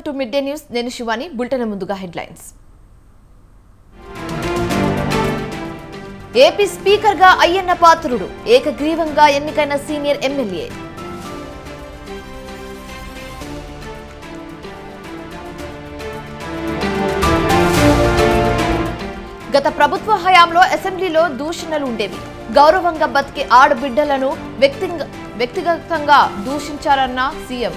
Welcome to mid day news. నేను Shivani. Bulletin ముందుగా headlines. AP స్పీకర్గా అయ్యన్న పాత్రుడు ఏకగ్రీవంగా ఎన్నికైన సీనియర్ ఎమ్మెల్యే. గత ప్రభుత్వ హయాంలో అసెంబ్లీలో దూషణలు ఉండేవి. గౌరవంగా బతికే ఆడబిడ్డలను వ్యక్తిగతంగా దూషించారన్న సీఎం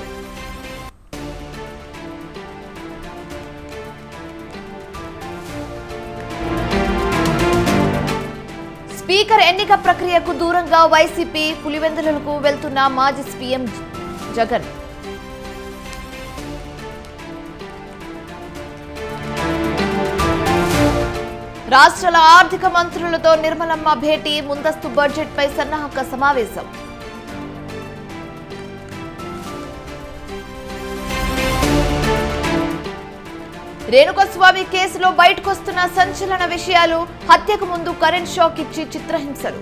స్పీకర్ ఎన్నిక ప్రక్రియకు దూరంగా వైసీపీ పులివెందులకు వెళ్తున్న మాజీ సీఎం జగన్. రాష్ట్రాల ఆర్థిక మంత్రులతో నిర్మలమ్మ భేటీ ముందస్తు బడ్జెట్ పై సన్నాహక సమావేశం. రేణుకస్వామి కేసులో బయటకొస్తున్న సంచలన విషయాలు హత్యకు ముందు కరెంట్ షాక్ ఇచ్చి చిత్రహింసలు.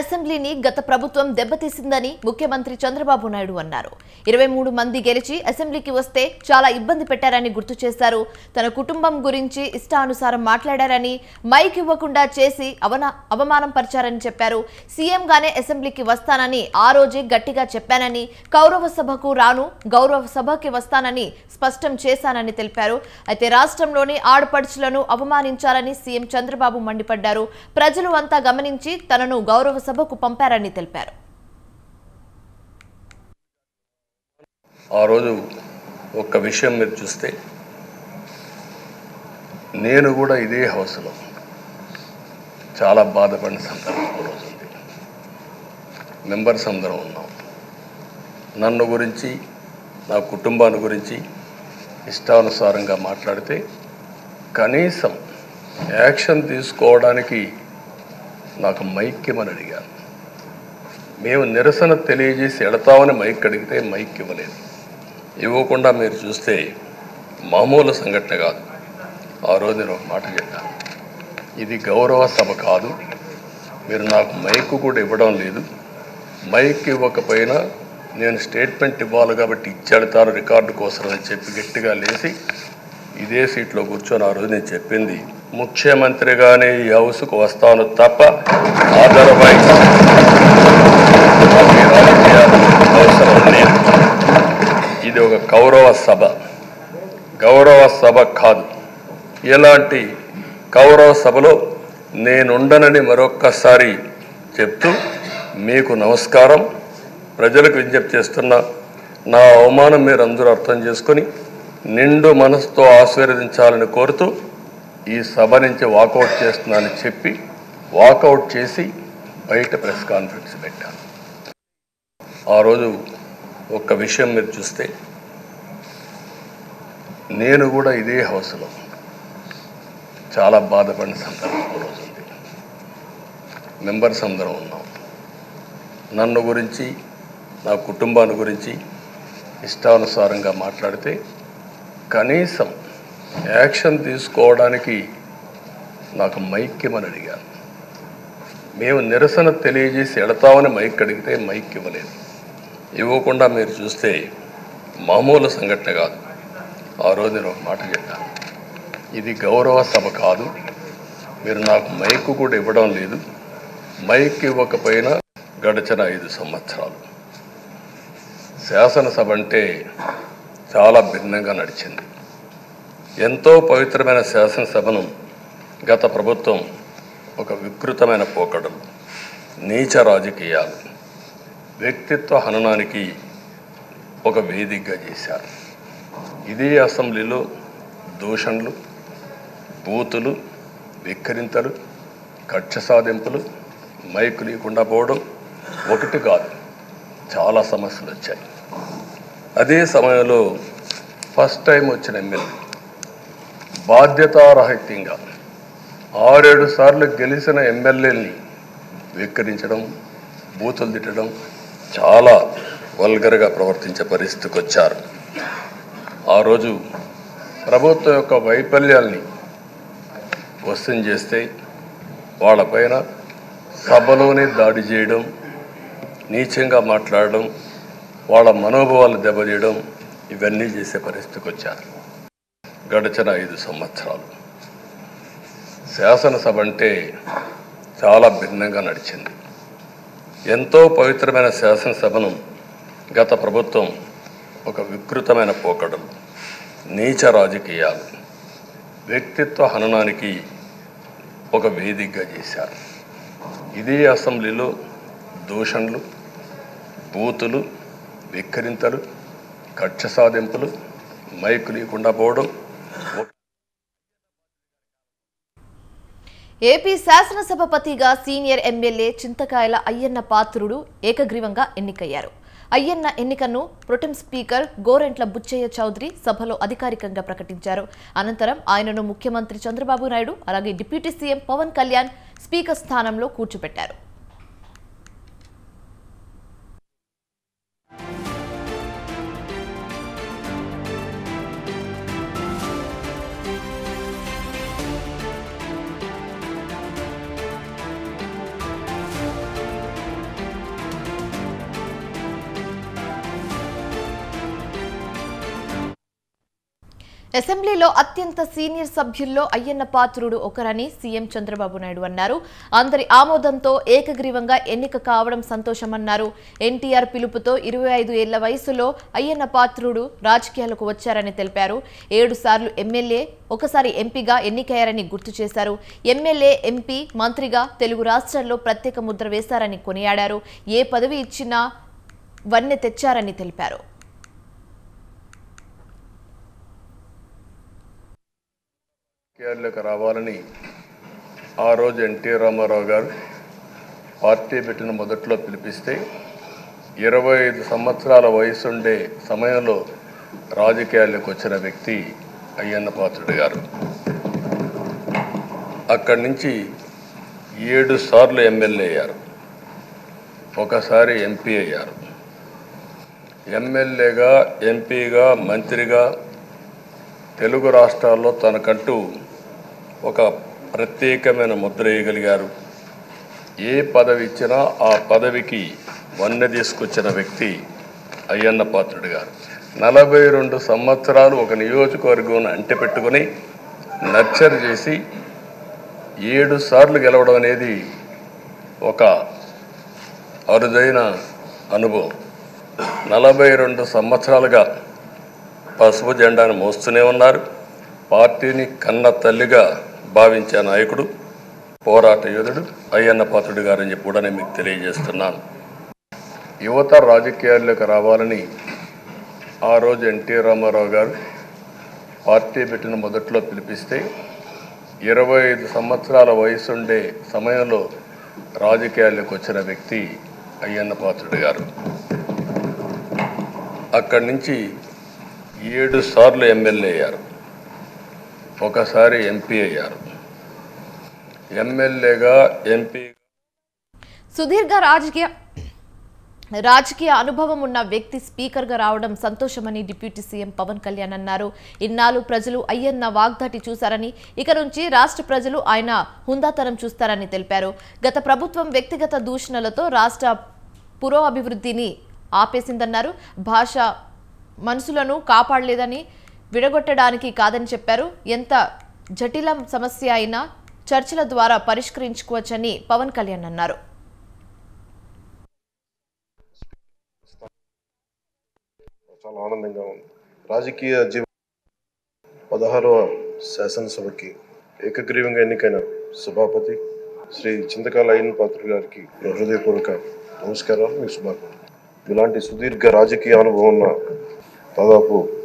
అసెంబ్లీని గత ప్రభుత్వం దెబ్బతీసిందని ముఖ్యమంత్రి చంద్రబాబు నాయుడు అన్నారు. ఇరవై మూడు మంది గెలిచి అసెంబ్లీకి వస్తే చాలా ఇబ్బంది పెట్టారని గుర్తు చేశారు. తన కుటుంబం గురించి ఇష్టానుసారం మాట్లాడారని మైక్ ఇవ్వకుండా చేసి అవన అవమానం పరిచారని చెప్పారు. సీఎంగానే అసెంబ్లీకి వస్తానని ఆ రోజే గట్టిగా చెప్పానని కౌరవ సభకు రాను గౌరవ సభకి వస్తానని స్పష్టం చేశానని తెలిపారు. అయితే రాష్ట్రంలోని ఆడపడుచులను అవమానించాలని సీఎం చంద్రబాబు మండిపడ్డారు. ప్రజలు అంతా గమనించి తనను గౌరవ సభకు పంపారని తెలిపారు. ఆ రోజు ఒక్క విషయం మీరు చూస్తే నేను కూడా ఇదే హౌస్లో చాలా బాధపడిన సందర్భం రోజు ఉంది. మెంబర్స్ అందరం ఉన్నాం. నన్ను గురించి నా కుటుంబాన్ని గురించి ఇష్టానుసారంగా మాట్లాడితే కనీసం యాక్షన్ తీసుకోవడానికి నాకు మైక్ ఇవ్వమని అడిగాను. మేము నిరసన తెలియజేసి ఎడతామని మైక్ అడిగితే మైక్ ఇవ్వలేదు. ఇవ్వకుండా మీరు చూస్తే మామూలు సంఘటన కాదు. ఆ రోజు నేను ఒక మాట చెప్పాను. ఇది గౌరవ సభ కాదు. మీరు నాకు మైక్ కూడా ఇవ్వడం లేదు. మైక్ ఇవ్వకపోయినా నేను స్టేట్మెంట్ ఇవ్వాలి కాబట్టి ఇచ్చేడతాను రికార్డు కోసం అని చెప్పి గట్టిగా లేచి ఇదే సీట్లో కూర్చొని ఆ రోజు నేను చెప్పింది ముఖ్యమంత్రిగానే ఈ హౌస్కు వస్తాను తప్ప అదర్వైజ్ రాజకీయాలు అవసరం లేదు. ఇది ఒక గౌరవ సభ. గౌరవ సభ కాదు. ఇలాంటి గౌరవ సభలో నేనుండనని మరొక్కసారి చెప్తూ మీకు నమస్కారం. ప్రజలకు విజ్ఞప్తి చేస్తున్న నా అవమానం మీరు అందరూ అర్థం చేసుకొని నిండు మనసుతో ఆశీర్వదించాలని కోరుతూ ఈ సభ నుంచి వాకౌట్ చేస్తున్నానని చెప్పి వాకౌట్ చేసి బయట ప్రెస్ కాన్ఫరెన్స్ పెట్టాను. ఆ రోజు ఒక్క విషయం మీరు చూస్తే నేను కూడా ఇదే హౌస్లో చాలా బాధపడిన సందర్భం రోజు ఉంది. మెంబర్స్ అందరం ఉన్నాం. నన్ను గురించి నా కుటుంబాన్ని గురించి ఇష్టానుసారంగా మాట్లాడితే కనీసం యాక్షన్ తీసుకోవడానికి నాకు మైక్ అడిగాను మేము నిరసన తెలియజేసి వెళతామని మైక్ అడిగితే మైక్ ఇవ్వలేదు. ఇవ్వకుండా మీరు చూస్తే మామూలు సంఘటన కాదు. ఆ రోజు నేను ఒక మాట చెప్పాను. ఇది గౌరవ సభ కాదు. మీరు నాకు మైక్ కూడా ఇవ్వడం లేదు. మైక్ ఇవ్వకపోయినా గడిచిన ఐదు సంవత్సరాలు. శాసనసభ అంటే చాలా భిన్నంగా నడిచింది. ఎంతో పవిత్రమైన శాసనసభను గత ప్రభుత్వం ఒక వికృతమైన పోకడలు నీచ రాజకీయాలు వ్యక్తిత్వ హననానికి ఒక వేదికగా చేశారు. ఇదే అసెంబ్లీలో దూషణలు బూతులు విక్కరింతలు కక్ష సాధింపులు మైకు లేకుండా పోవడం ఒకటి కాదు చాలా సమస్యలు వచ్చాయి. అదే సమయంలో ఫస్ట్ టైం వచ్చిన ఎమ్మెల్యే బాధ్యతారహిత్యంగా ఆరేడు సార్లు గెలిచిన ఎమ్మెల్యేని విక్కరించడం బూతులు తిట్టడం చాలా వల్గర్గా ప్రవర్తించే పరిస్థితికి వచ్చారు. ఆ రోజు ప్రభుత్వం యొక్క వైఫల్యాల్ని క్వశ్చన్ చేస్తే వాళ్ళపైన సభలోనే దాడి చేయడం నీచంగా మాట్లాడడం వాళ్ళ మనోభావాలు దెబ్బతీయడం ఇవన్నీ చేసే పరిస్థితికి వచ్చారు. గడిచిన ఐదు సంవత్సరాలు. శాసనసభ అంటే చాలా భిన్నంగా నడిచింది. ఎంతో పవిత్రమైన శాసనసభను గత ప్రభుత్వం ఒక వికృతమైన పోకడలు నీచ రాజకీయాలు వ్యక్తిత్వ హననానికి ఒక వేదికగా చేశారు. ఇదే అసెంబ్లీలో దూషణలు బూతులు విక్కరింతలు కక్ష సాధింపులు మైకు లేకుండా పోవడం ఏపీ శాసనసభపతిగా సీనియర్ ఎమ్మెల్యే చింతకాయల అయ్యన్న పాత్రుడు ఏకగ్రీవంగా ఎన్నికయ్యారు. అయ్యన్న ఎన్నికను ప్రొటెం స్పీకర్ గోరెంట్ల బుచ్చయ్య చౌదరి సభలో అధికారికంగా ప్రకటించారు. అనంతరం ఆయనను ముఖ్యమంత్రి చంద్రబాబు నాయుడు అలాగే deputy CM Pawan Kalyan speaker స్థానంలో కూర్చోబెట్టారు అసెంబ్లీలో అత్యంత సీనియర్ సభ్యుల్లో అయ్యన్న పాత్రుడు ఒకరని సీఎం చంద్రబాబు నాయుడు అన్నారు. అందరి ఆమోదంతో ఏకగ్రీవంగా ఎన్నిక కావడం సంతోషమన్నారు. ఎన్టీఆర్ పిలుపుతో ఇరవై ఐదు ఏళ్ళ వయసులో అయ్యన్న పాత్రుడు రాజకీయాలకు వచ్చారని తెలిపారు. ఏడు సార్లు ఎమ్మెల్యే ఒకసారి ఎంపీగా ఎన్నికయ్యారని గుర్తు చేశారు. ఎమ్మెల్యే ఎంపీ మంత్రిగా తెలుగు రాష్ట్రాల్లో ప్రత్యేక ముద్ర వేశారని కొనియాడారు. ఏ పదవి ఇచ్చినా వన్నె తెచ్చారని తెలిపారు. రాజకీయాల్లోకి రావాలని ఆ రోజు ఎన్టీ రామారావు గారు పార్టీ పెట్టిన మొదట్లో పిలిపిస్తే ఇరవై ఐదు సంవత్సరాల వయసుండే సమయంలో రాజకీయాల్లోకి వచ్చిన వ్యక్తి అయ్యన్న పాత్రుడు గారు. అక్కడి నుంచి ఏడు సార్లు ఎమ్మెల్యే అయ్యారు. ఒకసారి ఎంపీ అయ్యారు. ఎమ్మెల్యేగా ఎంపీగా మంత్రిగా తెలుగు రాష్ట్రాల్లో తనకంటూ ఒక ప్రత్యేకమైన ముద్ర వేయగలిగారు. ఏ పదవి ఇచ్చినా ఆ పదవికి వన్నె తీసుకొచ్చిన వ్యక్తి అయ్యన్న పాత్రుడు గారు. నలభై రెండు సంవత్సరాలు ఒక నియోజకవర్గం అంటి పెట్టుకుని నర్చర్ చేసి ఏడు సార్లు గెలవడం అనేది ఒక అరుదైన అనుభవం. నలభై రెండు సంవత్సరాలుగా పసుపు జెండాను మోస్తూనే ఉన్నారు. పార్టీని కన్న తల్లిగా భావించే నాయకుడు పోరాట యోధుడు అయ్యన్న పాత్రుడు గారని చెప్పి కూడా నేను మీకు తెలియజేస్తున్నాను. యువత రాజకీయాల్లోకి రావాలని ఆ రోజు ఎన్టీ రామారావు గారు పార్టీ పెట్టిన మొదట్లో పిలిపిస్తే ఇరవై ఐదు సంవత్సరాల వయసుండే సమయంలో రాజకీయాల్లోకి వచ్చిన వ్యక్తి అయ్యన్న పాత్రుడు గారు. అక్కడి నుంచి ఏడు సార్లు ఎమ్మెల్యే అయ్యారు. ఒకసారి ఎంపీ అయ్యారు. ఎమ్మెల్యేగా ఎంపీ సుదీర్ఘ రాజకీయ రాజకీయ అనుభవం ఉన్న వ్యక్తి స్పీకర్గా రావడం సంతోషమని డిప్యూటీ సీఎం పవన్ కళ్యాణ్ అన్నారు. ఇన్నాళ్ళు ప్రజలు అయ్యన్న వాగ్దాటి చూశారని ఇక నుంచి రాష్ట్ర ప్రజలు ఆయన హుందాతనం చూస్తారని తెలిపారు. గత ప్రభుత్వం వ్యక్తిగత దూషణలతో రాష్ట్ర పురోభివృద్ధిని ఆపేసిందన్నారు. భాష మనసులను కాపాడలేదని విడగొట్టడానికి కాదని చెప్పారు. ఎంత జటిల సమస్య అయినా చర్చల ద్వారా పరిష్కరించుకోవచ్చని పవన్ కళ్యాణ్ అన్నారు. చాలా ఆనందంగా ఉంది. రాజకీయ జీవ పదహారవ శాసనసభకి ఏకగ్రీవంగా ఎన్నికైన సభాపతి శ్రీ చింతకాల అయ్యన్ పాత్ర గారికి హృదయపూర్వక నమస్కారాలు. మీకు శుభాకాంక్షలు. ఇలాంటి సుదీర్ఘ రాజకీయ అనుభవం ఉన్న దాదాపు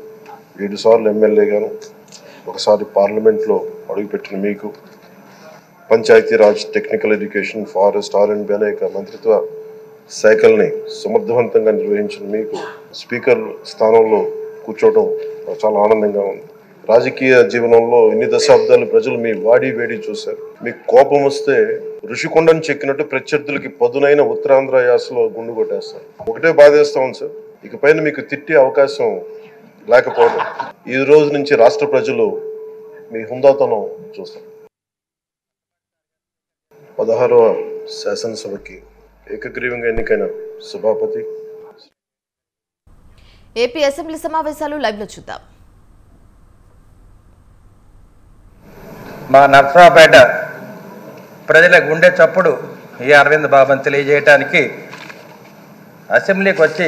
ఏడు సార్లు ఎమ్మెల్యేగాను ఒకసారి పార్లమెంట్లో అడుగుపెట్టిన మీకు Panchayati Raj technical education forest R and అనేక మంత్రిత్వ శాఖల్ని సమర్థవంతంగా నిర్వహించిన మీకు స్పీకర్ స్థానంలో కూర్చోవడం చాలా ఆనందంగా ఉంది. రాజకీయ జీవనంలో ఎన్ని దశాబ్దాలు ప్రజలు మీ వాడి వేడి చూశారు? మీకు కోపం వస్తే ఋషికొండను చెక్కినట్టు ప్రత్యర్థులకి పదునైన ఉత్తరాంధ్ర యాసలో గుండు కొట్టేస్తారు. ఒకటే బాధేస్తా ఉంది సార్. ఇకపైన మీకు తిట్టే అవకాశం లేకపోవడం. ఈ రోజు నుంచి రాష్ట్ర ప్రజలు మీ హుందాతనం చూస్తారు. పదహారవ శాసనసభకి ఏకగ్రీవంగా ఎన్నికైన సభాపతి. ఏపీ అసెంబ్లీ సమావేశాలు లైవ్లో చూద్దాం. మా నర్సరావుపేట ప్రజల గుండె చప్పుడు ఈ అరవింద్ బాబుని తెలియజేయటానికి అసెంబ్లీకి వచ్చి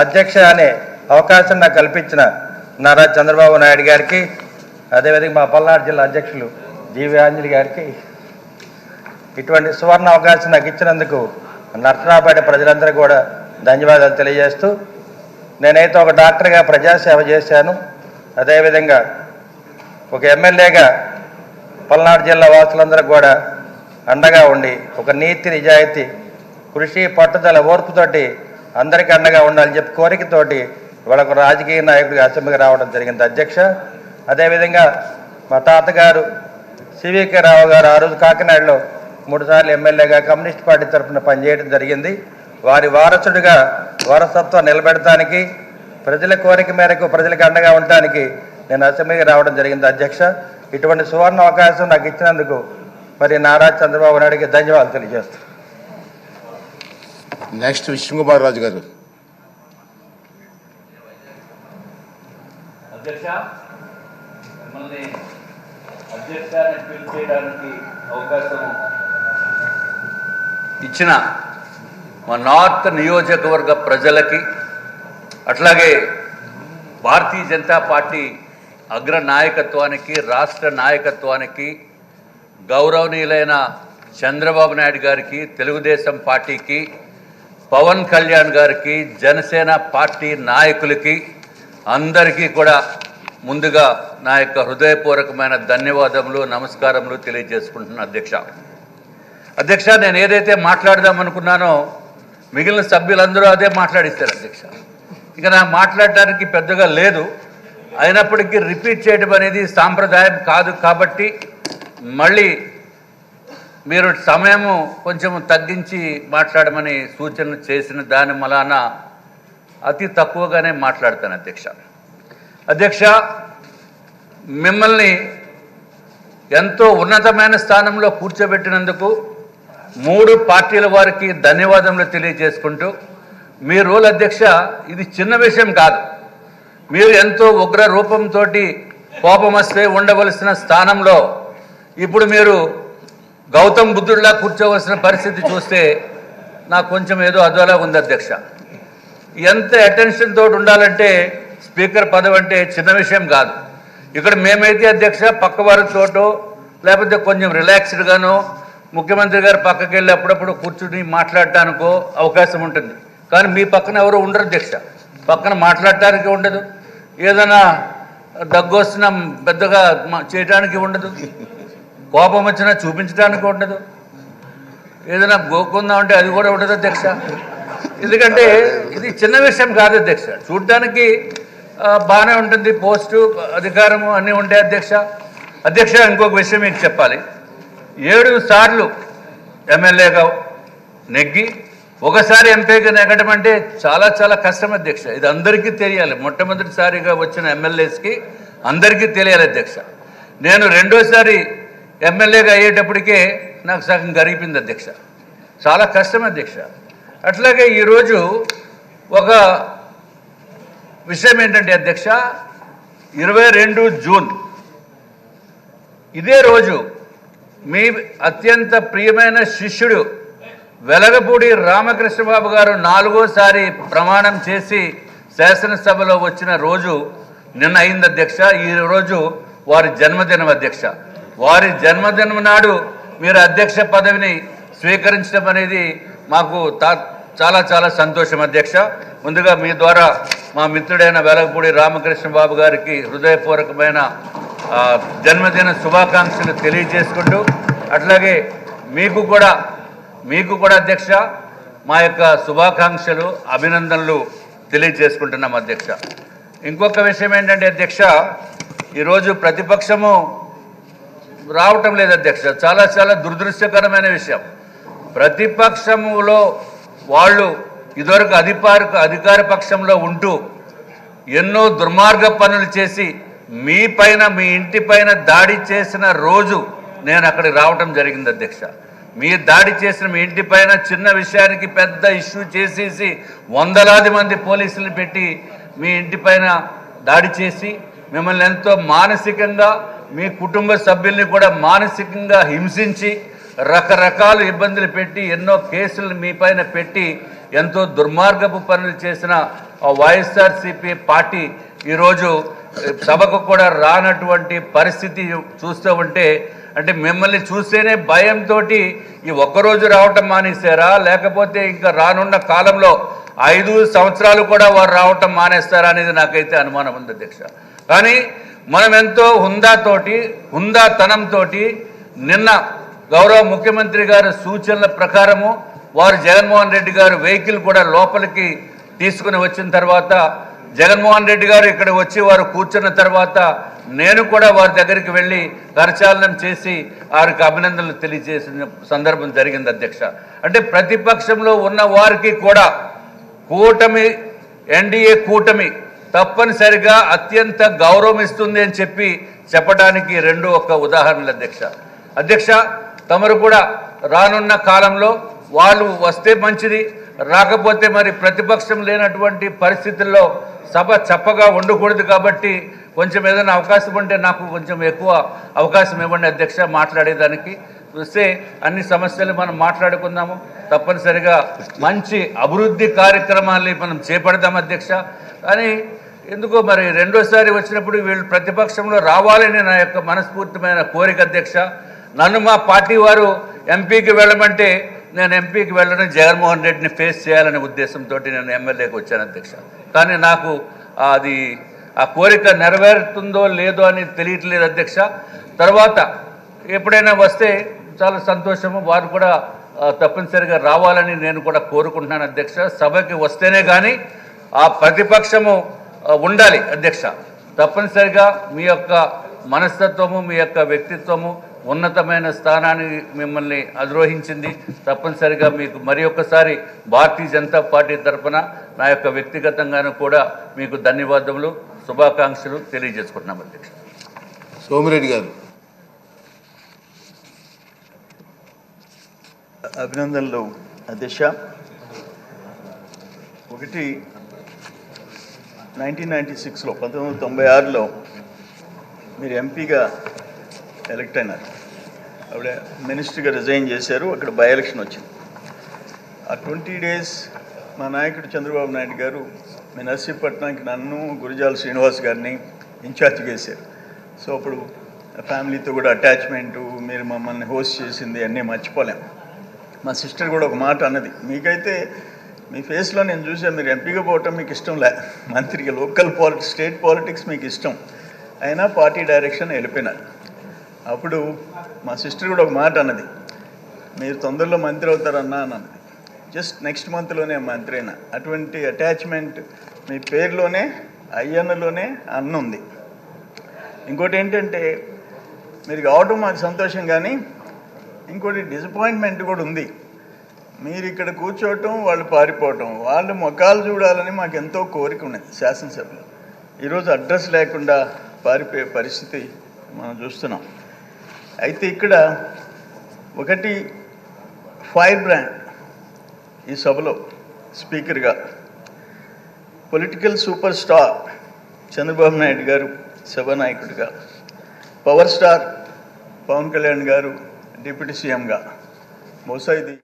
అధ్యక్ష అనే అవకాశం నాకు కల్పించిన నారా చంద్రబాబు నాయుడు గారికి అదేవిధంగా మా పల్నాడు జిల్లా అధ్యక్షులు జీవి ఆంజలి గారికి ఇటువంటి సువర్ణ అవకాశం నాకు ఇచ్చినందుకు నర్సరాపేట ప్రజలందరూ కూడా ధన్యవాదాలు తెలియజేస్తూ నేనైతే ఒక డాక్టర్గా ప్రజాసేవ చేశాను. అదేవిధంగా ఒక ఎమ్మెల్యేగా పల్నాడు జిల్లా వాసులందరూ కూడా అండగా ఉండి ఒక నీతి నిజాయితీ కృషి పట్టుదల ఓర్పుతోటి అందరికీ అండగా ఉండాలని చెప్పి కోరికతోటి ఇవాళ ఒక రాజకీయ నాయకుడిగా అసెంబ్లీకి రావడం జరిగింది. అధ్యక్ష అదేవిధంగా మా తాతగారు సివికే రావు గారు ఆ రోజు కాకినాడలో మూడుసార్లు ఎమ్మెల్యేగా కమ్యూనిస్ట్ పార్టీ తరఫున పనిచేయడం జరిగింది. వారి వారసుడిగా వారసత్వం నిలబెడటానికి ప్రజల కోరిక మేరకు ప్రజలకు అండగా ఉండటానికి నేను అసెంబ్లీకి రావడం జరిగింది. అధ్యక్ష ఇటువంటి సువర్ణ అవకాశం నాకు ఇచ్చినందుకు మరి నారా చంద్రబాబు నాయుడికి ధన్యవాదాలు తెలియజేస్తాను నెక్స్ట్ విష్ణుకుమార్ రాజు గారు. అధ్యక్ష మిమ్మల్ని అధ్యక్ష అని పిలిచేయడానికి అవకాశం ఇచ్చిన మా నార్త్ నియోజకవర్గ ప్రజలకి అట్లాగే భారతీయ జనతా పార్టీ అగ్ర నాయకత్వానికి రాష్ట్ర నాయకత్వానికి గౌరవనీయులైన చంద్రబాబు నాయుడు గారికి తెలుగుదేశం పార్టీకి పవన్ కళ్యాణ్ గారికి జనసేన పార్టీ నాయకులకి అందరికీ కూడా ముందుగా నా యొక్క హృదయపూర్వకమైన ధన్యవాదములు నమస్కారములు తెలియజేసుకుంటున్నాను అధ్యక్ష. అధ్యక్ష నేను ఏదైతే మాట్లాడదాం అనుకున్నానో మిగిలిన సభ్యులందరూ అదే మాట్లాడిస్తారు అధ్యక్ష. ఇక నా మాట్లాడటానికి పెద్దగా లేదు. అయినప్పటికీ రిపీట్ చేయడం అనేది సాంప్రదాయం కాదు కాబట్టి మళ్ళీ మీరు సమయము కొంచెం తగ్గించి మాట్లాడమని సూచన చేసిన దాని మలానా అతి తక్కువగానే మాట్లాడతాను అధ్యక్ష. అధ్యక్ష మిమ్మల్ని ఎంతో ఉన్నతమైన స్థానంలో కూర్చోబెట్టినందుకు మూడు పార్టీల వారికి ధన్యవాదములు తెలియజేసుకుంటూ మీ రోల్ అధ్యక్ష ఇది చిన్న విషయం కాదు. మీరు ఎంతో ఉగ్ర రూపంతో కోపం వస్తే ఉండవలసిన స్థానంలో ఇప్పుడు మీరు గౌతమ్ బుద్ధుడిలా కూర్చోవలసిన పరిస్థితి చూస్తే నాకు కొంచెం ఏదో అదోలా ఉంది అధ్యక్ష. ఎంత అటెన్షన్ తోటి ఉండాలంటే స్పీకర్ పదవి అంటే చిన్న విషయం కాదు. ఇక్కడ మేమైతే అధ్యక్ష పక్క వారితోటో లేకపోతే కొంచెం రిలాక్స్డ్గానో ముఖ్యమంత్రి గారు పక్కకి వెళ్ళి అప్పుడప్పుడు కూర్చుని మాట్లాడటానికో అవకాశం ఉంటుంది. కానీ మీ పక్కన ఎవరు ఉండరు అధ్యక్ష. పక్కన మాట్లాడటానికి ఉండదు. ఏదైనా దగ్గు వస్తున్నా పెద్దగా చేయడానికి చేయటానికి ఉండదు. కోపం వచ్చినా చూపించడానికి ఉండదు. ఏదైనా గోకుందాం అంటే అది కూడా ఉండదు అధ్యక్ష. ఎందుకంటే ఇది చిన్న విషయం కాదు అధ్యక్ష. చూడటానికి బాగానే ఉంటుంది పోస్టు అధికారము అన్నీ ఉంటాయి అధ్యక్ష. అధ్యక్ష ఇంకొక విషయం మీకు చెప్పాలి. ఏడు సార్లు ఎమ్మెల్యేగా నెగ్గి ఒకసారి ఎంపీగా నెగ్గడం అంటే చాలా చాలా కష్టం అధ్యక్ష. ఇది అందరికీ తెలియాలి. మొట్టమొదటిసారిగా వచ్చిన ఎమ్మెల్యేస్కి అందరికీ తెలియాలి అధ్యక్ష. నేను రెండోసారి ఎమ్మెల్యేగా అయ్యేటప్పటికే నాకు సగం గరిపింది అధ్యక్ష. చాలా కష్టం అధ్యక్ష. అట్లాగే ఈరోజు ఒక విషయం ఏంటంటే అధ్యక్ష ఇరవై రెండు జూన్ ఇదే రోజు మీ అత్యంత ప్రియమైన శిష్యుడు వెలగపూడి రామకృష్ణబాబు గారు నాలుగోసారి ప్రమాణం చేసి శాసనసభలో వచ్చిన రోజు నిన్న అయింది అధ్యక్ష. ఈ రోజు వారి జన్మదినం అధ్యక్ష. వారి జన్మదినం నాడు మీరు అధ్యక్ష పదవిని స్వీకరించడం అనేది మాకు తా- చాలా చాలా సంతోషం అధ్యక్ష. ముందుగా మీ ద్వారా మా మిత్రుడైన వెలగపూడి రామకృష్ణ బాబు గారికి హృదయపూర్వకమైన జన్మదిన శుభాకాంక్షలు తెలియజేసుకుంటూ అట్లాగే మీకు కూడా మీకు కూడా అధ్యక్ష మా యొక్క శుభాకాంక్షలు అభినందనలు తెలియజేసుకుంటున్నాం అధ్యక్ష. ఇంకొక విషయం ఏంటంటే అధ్యక్ష ఈరోజు ప్రతిపక్షము రావటం లేదు అధ్యక్ష. చాలా చాలా దురదృష్టకరమైన విషయం. ప్రతిపక్షములో వాళ్ళు ఇదివరకు అధికార అధికార పక్షంలో ఉంటూ ఎన్నో దుర్మార్గ పనులు చేసి మీ పైన మీ ఇంటి పైన దాడి చేసిన రోజు నేను అక్కడికి రావటం జరిగింది అధ్యక్ష. మీ దాడి చేసిన మీ ఇంటి పైన చిన్న విషయానికి పెద్ద ఇష్యూ చేసేసి వందలాది మంది పోలీసులు పెట్టి మీ ఇంటి పైన దాడి చేసి మిమ్మల్ని ఎంతో మానసికంగా మీ కుటుంబ సభ్యుల్ని కూడా మానసికంగా హింసించి రకరకాల ఇబ్బందులు పెట్టి ఎన్నో కేసులు మీ పైన పెట్టి ఎంతో దుర్మార్గపు పనులు చేసిన వైఎస్ఆర్సీపీ పార్టీ ఈరోజు సభకు కూడా రానటువంటి పరిస్థితి చూస్తూ ఉంటే అంటే మిమ్మల్ని చూస్తేనే భయంతో ఈ ఒక్కరోజు రావటం మానేశారా? లేకపోతే ఇంకా రానున్న కాలంలో ఐదు సంవత్సరాలు కూడా వారు రావటం మానేస్తారా అనేది నాకైతే అనుమానం ఉంది అధ్యక్ష. కానీ మనం ఎంతో హుందాతోటి హుందాతనంతో నిన్న గౌరవ ముఖ్యమంత్రి గారి సూచనల ప్రకారము వారు జగన్మోహన్ రెడ్డి గారు వెహికల్ కూడా లోపలికి తీసుకుని వచ్చిన తర్వాత జగన్మోహన్ రెడ్డి గారు ఇక్కడ వచ్చి వారు కూర్చున్న తర్వాత నేను కూడా వారి దగ్గరికి వెళ్ళి కరచాలనం చేసి వారికి అభినందనలు తెలియజేసిన సందర్భం జరిగింది అధ్యక్ష. అంటే ప్రతిపక్షంలో ఉన్న వారికి కూడా కూటమి ఎన్డీఏ కూటమి తప్పనిసరిగా అత్యంత గౌరవం ఇస్తుంది అని చెప్పి చెప్పడానికి రెండు ఒక ఉదాహరణలు అధ్యక్ష. అధ్యక్ష తమరు కూడా రానున్న కాలంలో వాళ్ళు వస్తే మంచిది రాకపోతే మరి ప్రతిపక్షం లేనటువంటి పరిస్థితుల్లో సభ చప్పగా ఉండకూడదు కాబట్టి కొంచెం ఏదైనా అవకాశం ఉంటే నాకు కొంచెం ఎక్కువ అవకాశం ఇవ్వండి అధ్యక్ష మాట్లాడేదానికి. చూస్తే అన్ని సమస్యలు మనం మాట్లాడుకుందాము. తప్పనిసరిగా మంచి అభివృద్ధి కార్యక్రమాల్ని మనం చేపడదాం అధ్యక్ష. కానీ ఎందుకో మరి రెండోసారి వచ్చినప్పుడు వీళ్ళు ప్రతిపక్షంలో రావాలని నా యొక్క మనస్ఫూర్తిమైన కోరిక అధ్యక్ష. నన్ను మా పార్టీ వారు ఎంపీకి వెళ్ళమంటే నేను ఎంపీకి వెళ్ళడం జగన్మోహన్ రెడ్డిని ఫేస్ చేయాలనే ఉద్దేశంతో నేను ఎమ్మెల్యేకి వచ్చాను అధ్యక్ష. కానీ నాకు అది ఆ కోరిక నెరవేరుతుందో లేదో అని తెలియట్లేదు అధ్యక్ష. తర్వాత ఎప్పుడైనా వస్తే చాలా సంతోషము. వారు కూడా తప్పనిసరిగా రావాలని నేను కూడా కోరుకుంటున్నాను అధ్యక్ష. సభకి వస్తేనే కానీ ఆ ప్రతిపక్షము ఉండాలి అధ్యక్ష. తప్పనిసరిగా మీ యొక్క మనస్తత్వము మీ యొక్క వ్యక్తిత్వము ఉన్నతమైన స్థానాన్ని మిమ్మల్ని అధిరోహించింది. తప్పనిసరిగా మీకు మరి ఒక్కసారి భారతీయ జనతా పార్టీ తరఫున నా యొక్క వ్యక్తిగతంగాను కూడా మీకు ధన్యవాదములు శుభాకాంక్షలు తెలియజేసుకుంటున్నాం అధ్యక్ష. సోమిరెడ్డి గారు. అభినందనలు అధ్యక్ష. ఒకటి నైన్టీన్ నైంటీ సిక్స్లో పంతొమ్మిది వందల తొంభై ఆరులో మీరు ఎంపీగా ఎలక్ట్ అయినారు. ఆవిడ మినిస్టర్గా రిజైన్ చేశారు. అక్కడ బై ఎలక్షన్ వచ్చింది. ఆ ట్వంటీ డేస్ మా నాయకుడు చంద్రబాబు నాయుడు గారు మీ నర్సీపట్నానికి నన్ను గురిజాల శ్రీనివాస్ గారిని ఇన్ఛార్జ్ చేశారు. సో అప్పుడు ఫ్యామిలీతో కూడా అటాచ్మెంటు మీరు మమ్మల్ని హోస్ట్ చేసింది అన్నీ మర్చిపోలేం. మా సిస్టర్ కూడా ఒక మాట అన్నది మీకైతే మీ ఫేస్లో నేను చూసా మీరు ఎంపీగా పోవటం మీకు ఇష్టం లే. మంత్రికి లోకల్ పాలిటిక్స్ స్టేట్ పాలిటిక్స్ మీకు ఇష్టం. అయినా పార్టీ డైరెక్షన్ వెళ్ళిపోయినారు. అప్పుడు మా సిస్టర్ కూడా ఒక మాట అన్నది మీరు తొందరలో మంత్రి అవుతారన్నా అన్నది. జస్ట్ నెక్స్ట్ మంత్లోనే మంత్రి అయినా. అటువంటి అటాచ్మెంట్ మీ పేరులోనే అయ్యన్నలోనే అన్న ఉంది. ఇంకోటి ఏంటంటే మీరు కావడం మాకు సంతోషం కానీ ఇంకోటి డిసప్పాయింట్మెంట్ కూడా ఉంది. మీరు ఇక్కడ కూర్చోవటం వాళ్ళు పారిపోవటం వాళ్ళు ముఖాలు చూడాలని మాకు ఎంతో కోరిక ఉన్నది శాసనసభలో. ఈరోజు అడ్రస్ లేకుండా పారిపోయే పరిస్థితి మనం చూస్తున్నాం. అయితే ఇక్కడ ఒకటి ఫైర్ బ్రాండ్ ఈ సభలో స్పీకర్గా. Political super star Chandrababu Naidu garu సభానాయకుడిగా. Power star Pawan Kalyan garu deputy సీఎంగా. బహుశా ఇది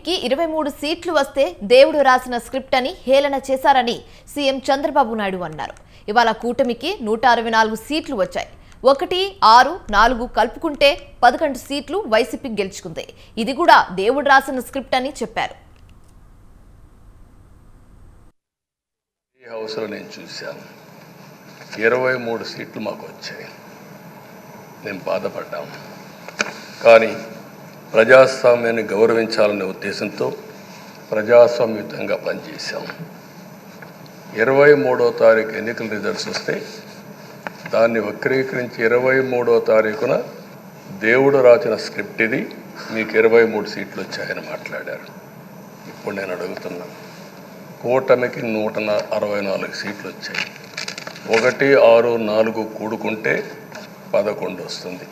టీడీపీకి ఇరవై మూడు సీట్లు వస్తే దేవుడు రాసిన స్క్రిప్ట్ అని హేళన చేశారని సీఎం చంద్రబాబు నాయుడు అన్నారు. ఇవాళ కూటమికి నూట అరవై నాలుగు సీట్లు వచ్చాయి. ఒకటి ఆరు నాలుగు కలుపుకుంటే పదకొండు సీట్లు వైసీపీ గెలుచుకుంది. ఇది కూడా దేవుడు రాసిన స్క్రిప్ట్ అని చెప్పారు. హౌస్లో నేను చూశాను. ఇరవై మూడు సీట్లు మాకు వచ్చాయి. మేము బాధపడ్డాము. కానీ ప్రజాస్వామ్యాన్ని గౌరవించాలనే ఉద్దేశంతో ప్రజాస్వామ్యుతంగా పనిచేశాం. ఇరవై మూడో తారీఖు ఎన్నికల రిజల్ట్స్ వస్తే దాన్ని వక్రీకరించి ఇరవై మూడో తారీఖున దేవుడు రాసిన స్క్రిప్ట్ ఇది. మీకు ఇరవై మూడు సీట్లు వచ్చాయని మాట్లాడారు. ఇప్పుడు నేను అడుగుతున్నాను కూటమికి నూట అరవై నాలుగు సీట్లు వచ్చాయి. ఒకటి ఆరు నాలుగు కూడుకుంటే పదకొండు వస్తుంది.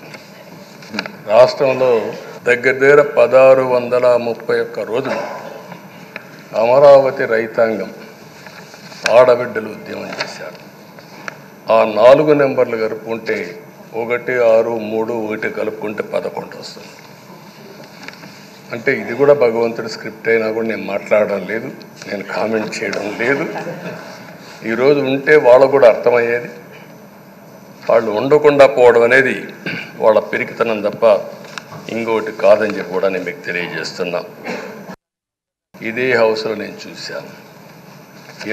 రాష్ట్రంలో దగ్గర దగ్గర పదహారు వందల ముప్పై ఒక్క రోజులు అమరావతి రైతాంగం ఆడబిడ్డలు ఉద్యమం చేశారు. ఆ నాలుగు నెంబర్లు కలుపుకుంటే ఒకటి ఆరు మూడు ఒకటి కలుపుకుంటే పదకొండు వస్తుంది. అంటే ఇది కూడా భగవంతుడి స్క్రిప్ట్ అయినా కూడా నేను మాట్లాడడం లేదు నేను కామెంట్ చేయడం లేదు. ఈరోజు ఉంటే వాళ్ళకు కూడా అర్థమయ్యేది. వాళ్ళు ఉండకుండా పోవడం అనేది వాళ్ళ పెరిగితనం తప్ప ఇంకోటి కాదని చెప్పి కూడా నేను మీకు తెలియజేస్తున్నా. ఇదే హౌస్లో నేను చూశాను.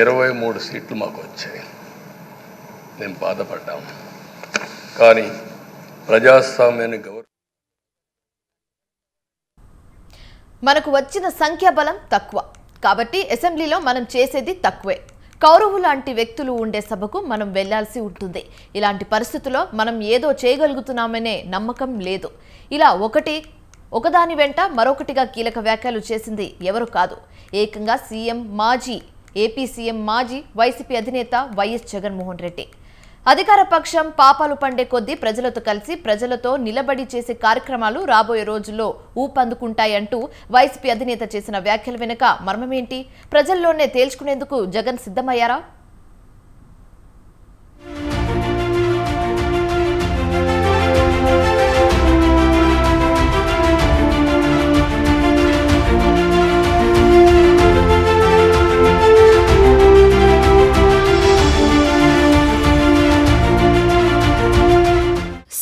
ఇరవై మూడు సీట్లు మాకు వచ్చాయి. మేము బాధపడ్డాము కానీ ప్రజాస్వామ్యాన్ని గౌరవ మనకు వచ్చిన సంఖ్యాబలం తక్కువ. కాబట్టి అసెంబ్లీలో మనం చేసేది తక్కువే. కౌరవు లాంటి వ్యక్తులు ఉండే సభకు మనం వెళ్ళాల్సి ఉంటుంది. ఇలాంటి పరిస్థితుల్లో మనం ఏదో చేయగలుగుతున్నామనే నమ్మకం లేదు. ఇలా ఒకటి ఒకదాని వెంట మరొకటిగా కీలక వ్యాఖ్యలు చేసింది ఎవరు కాదు. ఏకంగా సీఎం మాజీ ఏపీ సీఎం మాజీ వైసీపీ అధినేత వైఎస్ జగన్మోహన్ రెడ్డి. అధికార పక్షం పాపాలు పండే కొద్దీ ప్రజలతో కలిసి ప్రజలతో నిలబడి చేసే కార్యక్రమాలు రాబోయే రోజుల్లో ఊపందుకుంటాయంటూ వైసీపీ అధినేత చేసిన వ్యాఖ్యల వెనుక మర్మమేంటి? ప్రజల్లోనే తేల్చుకునేందుకు జగన్ సిద్ధమయ్యారా?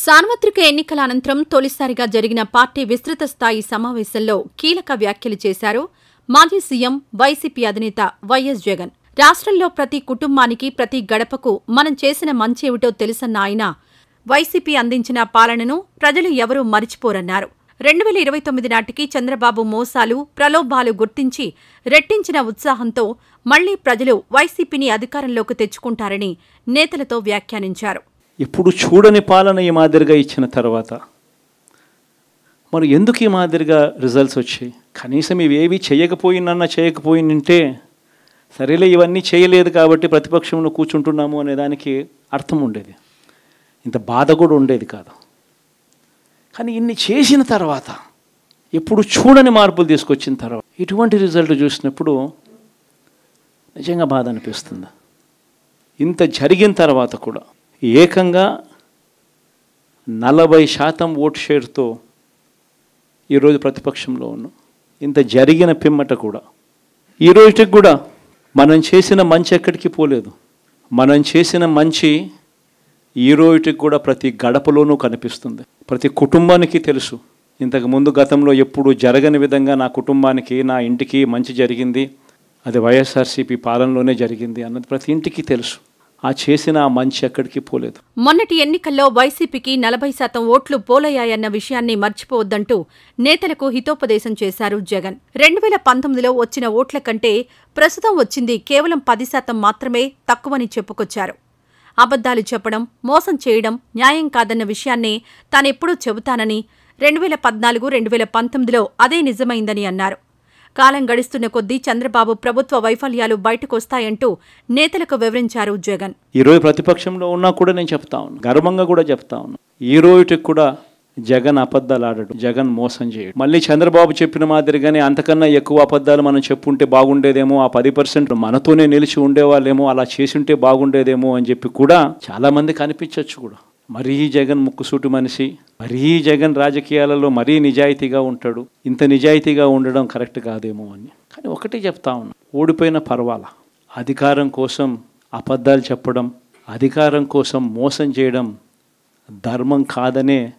సార్వత్రిక ఎన్నికల అనంతరం తొలిసారిగా జరిగిన పార్టీ విస్తృత స్థాయి సమావేశంలో కీలక వ్యాఖ్యలు చేశారు మాజీ సీఎం వైసీపీ అధినేత వైఎస్ జగన్. రాష్ట్రంలో ప్రతి కుటుంబానికి ప్రతి గడపకు మనం చేసిన మంచేమిటో తెలుసన్న ఆయన వైసీపీ అందించిన పాలనను ప్రజలు ఎవరూ మరిచిపోరన్నారు. రెండు వేల ఇరవై తొమ్మిది నాటికి చంద్రబాబు మోసాలు ప్రలోభాలు గుర్తించి రెట్టించిన ఉత్సాహంతో మళ్ళీ ప్రజలు వైసీపీని అధికారంలోకి తెచ్చుకుంటారని నేతలతో వ్యాఖ్యానించారు. ఎప్పుడు చూడని పాలన ఈ మాదిరిగా ఇచ్చిన తర్వాత. మరి ఎందుకు ఈ మాదిరిగా రిజల్ట్స్ వచ్చాయి? కనీసం ఇవేవి చేయకపోయినన్నా చేయకపోయినంటే సరేలే ఇవన్నీ చేయలేదు కాబట్టి ప్రతిపక్షంలో కూర్చుంటున్నాము అనే దానికి అర్థం ఉండేది. ఇంత బాధ కూడా ఉండేది కాదు. కానీ ఇన్ని చేసిన తర్వాత ఎప్పుడు చూడని మార్పులు తీసుకొచ్చిన తర్వాత ఇటువంటి రిజల్ట్ చూసినప్పుడు నిజంగా బాధ అనిపిస్తుంది. ఇంత జరిగిన తర్వాత కూడా ఏకంగా నలభై శాతం ఓటు షేర్తో ఈరోజు ప్రతిపక్షంలో ఉన్నాం. ఇంత జరిగిన పిమ్మట కూడా. ఈ రోజుకి కూడా మనం చేసిన మంచి ఎక్కడికి పోలేదు. మనం చేసిన మంచి ఈ రోజుకి కూడా ప్రతి గడపలోనూ కనిపిస్తుంది. ప్రతి కుటుంబానికి తెలుసు. ఇంతకు ముందు గతంలో ఎప్పుడు జరగని విధంగా నా కుటుంబానికి నా ఇంటికి మంచి జరిగింది. అది వైఎస్ఆర్సీపీ పాలనలోనే జరిగింది అన్నది ప్రతి ఇంటికి తెలుసు. ఆ చేసిన ఆ మంచి ఎక్కడికి పోలేదు. మొన్నటి ఎన్నికల్లో వైసీపీకి నలభై శాతం ఓట్లు పోలయ్యాయన్న విషయాన్ని మర్చిపోవద్దంటూ నేతలకు హితోపదేశం చేశారు జగన్. రెండు వేల పంతొమ్మిదిలో వచ్చిన ఓట్ల కంటే ప్రస్తుతం వచ్చింది కేవలం పది శాతం మాత్రమే తక్కువని చెప్పుకొచ్చారు. అబద్దాలు చెప్పడం మోసం చేయడం న్యాయం కాదన్న విషయాన్నే తానెప్పుడూ చెబుతానని రెండు వేల పద్నాలుగు రెండు వేల పంతొమ్మిదిలో అదే నిజమైందని అన్నారు. కాలం గడిస్తున్న కొద్దీ చంద్రబాబు ప్రభుత్వ వైఫల్యాలు బయటకొస్తాయంటూ నేతలకు వివరించారు జగన్. ఈరోజు ప్రతిపక్షంలో ఉన్నా కూడా నేను చెప్తా ఉన్నాను గర్వంగా కూడా చెప్తా ఉన్నాను ఈ రోజుకి కూడా జగన్ అబద్ధాలు ఆడడు. జగన్ మోసం చేయడు. మళ్ళీ చంద్రబాబు చెప్పిన మాదిరిగానే అంతకన్నా ఎక్కువ అబద్ధాలు మనం చెప్పుంటే బాగుండేదేమో ఆ పది పర్సెంట్ మనతోనే నిలిచి ఉండేవాళ్ళేమో అలా చేసి ఉంటే బాగుండేదేమో అని చెప్పి కూడా చాలా మందికి కూడా. మరీ జగన్ ముక్కుసూటి మనిషి మరీ జగన్ రాజకీయాలలో మరీ నిజాయితీగా ఉంటాడు. ఇంత నిజాయితీగా ఉండడం కరెక్ట్ కాదేమో అని. కానీ ఒకటే చెప్తా ఉన్నా ఓడిపోయిన పర్వాలా? అధికారం కోసం అబద్ధాలు చెప్పడం అధికారం కోసం మోసం చేయడం ధర్మం కాదనే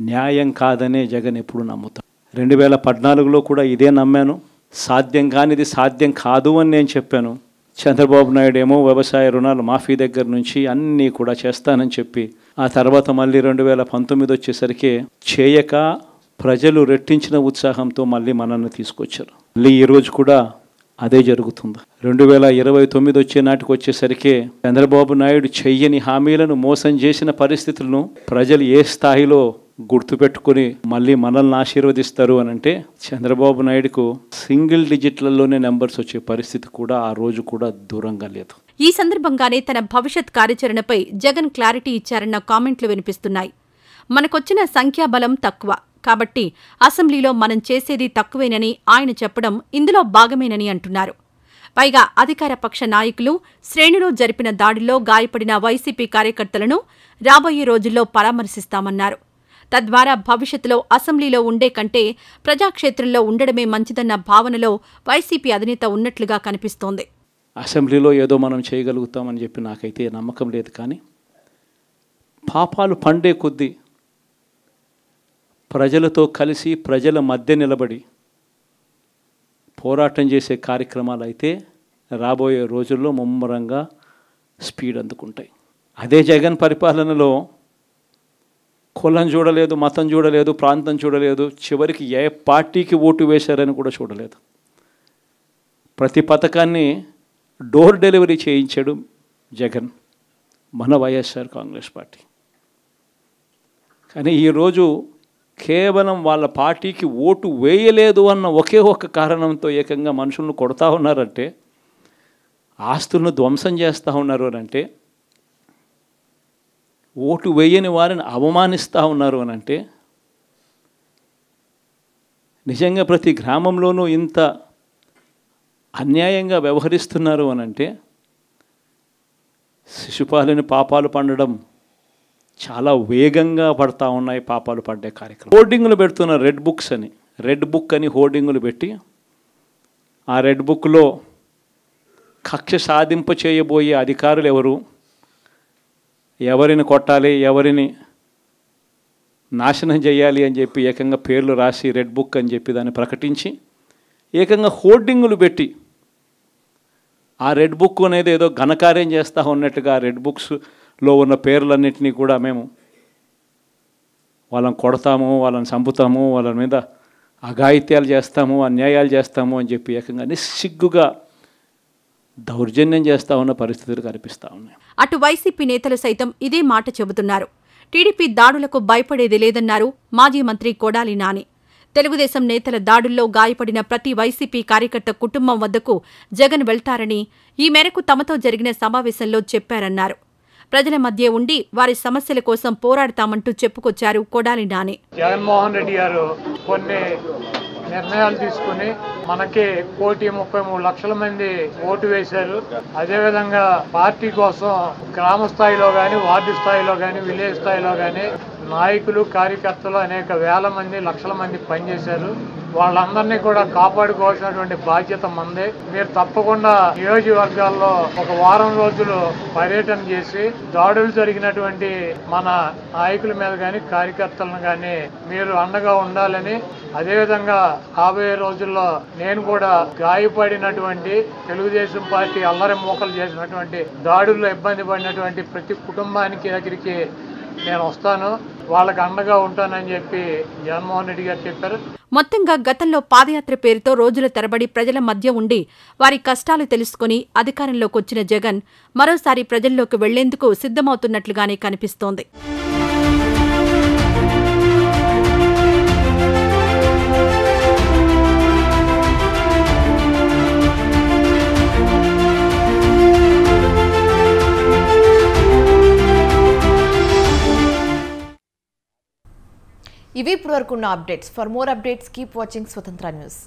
న్యాయం కాదనే జగన్ ఎప్పుడు నమ్ముతాడు. రెండు వేల పద్నాలుగులో కూడా ఇదే నమ్మాను. సాధ్యం కానిది సాధ్యం కాదు అని నేను చెప్పాను. చంద్రబాబు నాయుడు ఏమో వ్యవసాయ రుణాలు మాఫీ దగ్గర నుంచి అన్నీ కూడా చేస్తానని చెప్పి ఆ తర్వాత మళ్ళీ రెండు వేల పంతొమ్మిది వచ్చేసరికి చేయక ప్రజలు రెట్టించిన ఉత్సాహంతో మళ్ళీ మనల్ని తీసుకొచ్చారు. మళ్ళీ ఈరోజు కూడా అదే జరుగుతుంది. రెండు వేల ఇరవై తొమ్మిది వచ్చే నాటికి వచ్చేసరికి చంద్రబాబు నాయుడు చెయ్యని హామీలను మోసం చేసిన పరిస్థితులను ప్రజలు ఏ స్థాయిలో గుర్తుపెట్టుకుని మళ్ళీ మనల్ని ఆశీర్వదిస్తారు అని అంటే చంద్రబాబు నాయుడుకు సింగిల్ డిజిట్లలోనే నెంబర్స్ వచ్చే పరిస్థితి కూడా ఆ రోజు కూడా దూరంగా లేదు. ఈ సందర్భంగానే తన భవిష్యత్ కార్యాచరణపై జగన్ క్లారిటీ ఇచ్చారన్న కామెంట్లు వినిపిస్తున్నాయి. మనకొచ్చిన సంఖ్యాబలం తక్కువ. కాబట్టి అసెంబ్లీలో మనం చేసేది తక్కువేనని ఆయన చెప్పడం ఇందులో భాగమేనని అంటున్నారు. పైగా అధికార పక్ష నాయకులు శ్రేణులు జరిపిన దాడిలో గాయపడిన వైసీపీ కార్యకర్తలను రాబోయే రోజుల్లో పరామర్శిస్తామన్నారు. తద్వారా భవిష్యత్తులో అసెంబ్లీలో ఉండే కంటే ప్రజాక్షేత్రంలో ఉండడమే మంచిదన్న భావనలో వైసీపీ అధినేత ఉన్నట్లుగా కనిపిస్తోంది. అసెంబ్లీలో ఏదో మనం చేయగలుగుతామని చెప్పి నాకైతే నమ్మకం లేదు కానీ పాపాలు పండే కొద్దీ ప్రజలతో కలిసి ప్రజల మధ్య నిలబడి పోరాటం చేసే కార్యక్రమాలు అయితే రాబోయే రోజుల్లో ముమ్మరంగా స్పీడ్ అందుకుంటాయి. అదే జగన్ పరిపాలనలో కులం చూడలేదు మతం చూడలేదు ప్రాంతం చూడలేదు చివరికి ఏ పార్టీకి ఓటు వేశారని కూడా చూడలేదు. ప్రతి పథకాన్ని డోర్ డెలివరీ చేయించాడు జగన్ మన వైఎస్ఆర్ కాంగ్రెస్ పార్టీ. కానీ ఈరోజు కేవలం వాళ్ళ పార్టీకి ఓటు వేయలేదు అన్న ఒకే ఒక కారణంతో ఏకంగా మనుషులను కొడతా ఉన్నారంటే ఆస్తులను ధ్వంసం చేస్తూ ఉన్నారు అని అంటే ఓటు వేయని వారిని అవమానిస్తూ ఉన్నారు అని అంటే నిజంగా ప్రతి గ్రామంలోనూ ఇంత అన్యాయంగా వ్యవహరిస్తున్నారు అని అంటే శిశుపాలని పాపాలు పండడం చాలా వేగంగా పడతా ఉన్నాయి పాపాలు పడ్డే కార్యక్రమం. హోర్డింగులు పెడుతున్న రెడ్ బుక్స్ అని రెడ్ బుక్ అని హోర్డింగులు పెట్టి ఆ రెడ్ బుక్లో కక్ష సాధింప చేయబోయే అధికారులు ఎవరు? ఎవరిని కొట్టాలి ఎవరిని నాశనం చేయాలి అని చెప్పి ఏకంగా పేర్లు రాసి రెడ్ బుక్ అని చెప్పి దాన్ని ప్రకటించి ఏకంగా హోర్డింగులు పెట్టి ఆ రెడ్ బుక్ అనేది ఏదో ఘనకార్యం చేస్తూ ఉన్నట్టుగా ఆ రెడ్ బుక్స్లో ఉన్న పేర్లన్నింటినీ కూడా మేము వాళ్ళని కొడతాము వాళ్ళని చంపుతాము వాళ్ళ మీద అఘాయిత్యాలు చేస్తాము అన్యాయాలు చేస్తాము అని చెప్పి ఏకంగా నిస్సిగ్గుగా దౌర్జన్యం చేస్తూ ఉన్న పరిస్థితులు కనిపిస్తూ ఉన్నాయి. అటు వైసీపీ నేతలు సైతం ఇదే మాట చెబుతున్నారు. టీడీపీ దాడులకు భయపడేది లేదన్నారు మాజీ మంత్రి కొడాలి నాని. తెలుగుదేశం నేతల దాడుల్లో గాయపడిన ప్రతి వైసీపీ కార్యకర్త కుటుంబం వద్దకు జగన్ వెళ్తారని ఈ మేరకు తమతో జరిగిన సమావేశంలో చెప్పారన్నారు. ప్రజల మధ్య ఉండి వారి సమస్యల కోసం పోరాడతామంటూ చెప్పుకొచ్చారు కొడాలి నాని. జగన్మోహన్ రెడ్డి గారు కొన్ని నిర్ణయాలు తీసుకుని మనకి కోటి ముప్పై మూడు లక్షల మంది ఓటు వేశారు. అదేవిధంగా పార్టీ కోసం గ్రామ స్థాయిలో కానీ వార్డు స్థాయిలో కానీ విలేజ్ స్థాయిలో కానీ నాయకులు కార్యకర్తలు అనేక వేల మంది లక్షల మంది పనిచేశారు. వాళ్ళందరినీ కూడా కాపాడుకోవాల్సినటువంటి బాధ్యత మందే. మీరు తప్పకుండా నియోజకవర్గాల్లో ఒక వారం రోజులు పర్యటన చేసి దాడులు జరిగినటువంటి మన నాయకుల మీద కానీ కార్యకర్తలను కానీ మీరు అండగా ఉండాలని అదేవిధంగా రాబోయే రోజుల్లో నేను కూడా గాయపడినటువంటి తెలుగుదేశం పార్టీ అల్లరి మోకలు చేసినటువంటి దాడుల్లో ఇబ్బంది పడినటువంటి ప్రతి కుటుంబానికి దగ్గరికి నేను వస్తాను. వాళ్ళకి అండగా ఉంటానని చెప్పి జగన్మోహన్ రెడ్డి గారు చెప్పారు. మొత్తంగా గతంలో పాదయాత్ర పేరుతో రోజుల తరబడి ప్రజల మధ్య ఉండి వారి కష్టాలు తెలుసుకుని అధికారంలోకి వచ్చిన జగన్ మరోసారి ప్రజల్లోకి వెళ్ళేందుకు సిద్ధమవుతున్నట్లుగానే కనిపిస్తోంది. ఇవి ఇప్పటివరకు ఉన్న updates. For more updates keep watching Swatantra news